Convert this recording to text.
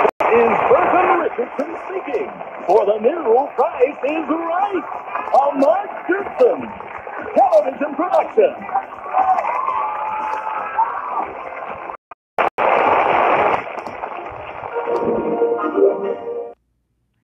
Is Burton Richardson speaking? For the new price is right. A Mark Gibson television production.